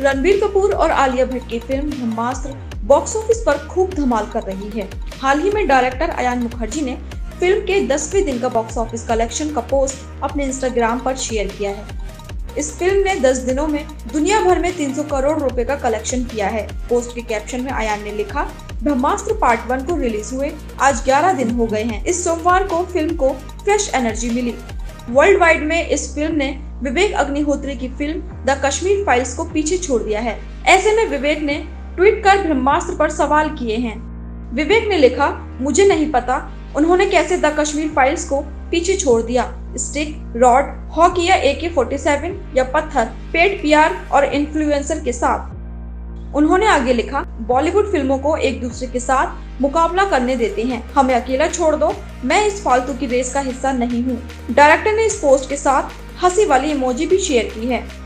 रणबीर कपूर और आलिया भट्ट की फ़िल्म ब्रह्मास्त्र box office पर खूब धमाल कर रही है। हाल ही में डायरेक्टर अयान मुखर्जी ने फ़िल्म के दसवें दिन का बॉक्स ऑफ़िस कलेक्शन का पोस्ट अपने इंस्टाग्राम पर शेयर किया है। इस फ़िल्म ने 10 दिनों में दुनिया भर में 300 करोड़ रुपए का कलेक्शन किया है। पोस्ट के कैप्शन में आयान ने लिखा, ब्रह्मास्त्र पार्ट वन को रिलीज़ हुए, आज 11 दिन हो गए हैं। इस सोमवार को फ़िल्म को फ्रेश एनर्जी मिली। वर्ल्ड वाइड में इस फ़िल्म ने विवेक अग्निहोत्री की फ़िल्म द कश्मीर फाइल्स को पीछे छोड़ दिया है। ऐसे में विवेक ने ट्वीट कर ब्रह्मास्त्र पर सवाल किए हैं। विवेक ने लिखा, मुझे नहीं पता उन्होंने कैसे द कश्मीर फाइल्स को पीछे छोड़ दिया। स्टिक, रॉड, हॉकी या ए के या पत्थर पेड पीआर और इन्फ्लुएंसर के साथ। उन्होंने आगे लिखा, बॉलीवुड फ़िल्मों को एक दूसरे के साथ मुकाबला करने देते हैं। हमें अकेला छोड़ दो। मैं इस फालतू की रेस का हिस्सा नहीं हूँ। डायरेक्टर ने इस पोस्ट के साथ हँसी वाली इमोजी भी शेयर की है।